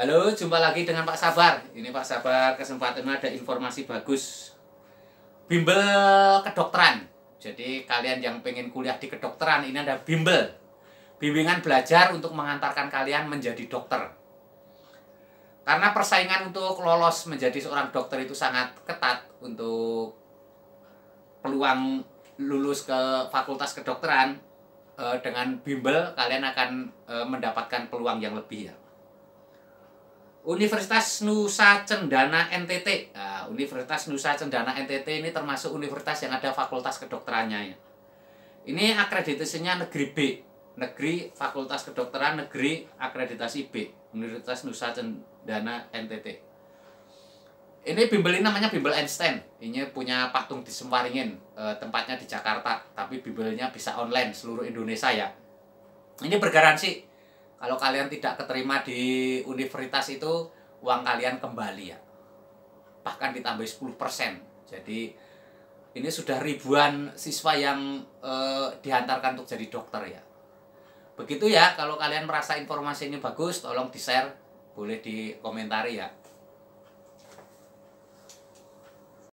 Halo, jumpa lagi dengan Pak Sabar. Ini Pak Sabar, kesempatan ada informasi bagus. Bimbel kedokteran. Jadi kalian yang pengen kuliah di kedokteran, ini ada bimbel. Bimbingan belajar untuk mengantarkan kalian menjadi dokter. Karena persaingan untuk lolos menjadi seorang dokter itu sangat ketat untuk peluang lulus ke fakultas kedokteran eh, dengan bimbel kalian akan eh, mendapatkan peluang yang lebih ya. Universitas Nusa Cendana NTT. Nah, Universitas Nusa Cendana NTT ini termasuk universitas yang ada fakultas kedokterannya ya. Ini akreditasinya negeri B, negeri Fakultas Kedokteran Negeri Akreditasi B, Universitas Nusa Cendana NTT. Ini bimbel ini namanya bimbel Einstein. Ini punya patung di Semwaringin, e, tempatnya di Jakarta, tapi bimbelnya bisa online seluruh Indonesia ya. Ini bergaransi kalau kalian tidak keterima di universitas itu uang kalian kembali ya. Bahkan ditambah 10% jadi ini sudah ribuan siswa yang eh, dihantarkan untuk jadi dokter ya. Begitu ya kalau kalian merasa informasi ini bagus tolong di share boleh dikomentari ya